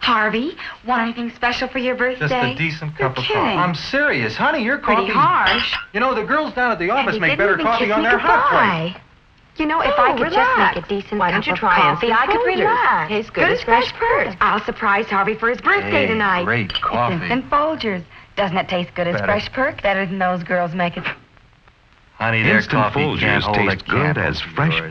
Harvey, want anything special for your birthday? Just a decent cup You're of kidding. coffee. I'm serious, honey. Your Pretty harsh. You know the girls down at the office make better coffee on their hot plate. You know, if I oh, could just make a decent Why cup don't you of try coffee, I could relax. Tastes good as fresh perk. I'll surprise Harvey for his birthday Hey, tonight. great coffee. It's instant Folgers. Doesn't it taste good as fresh perk? Better than those girls make it. Honey, their Instant coffee Folgers hold good as fresh perk.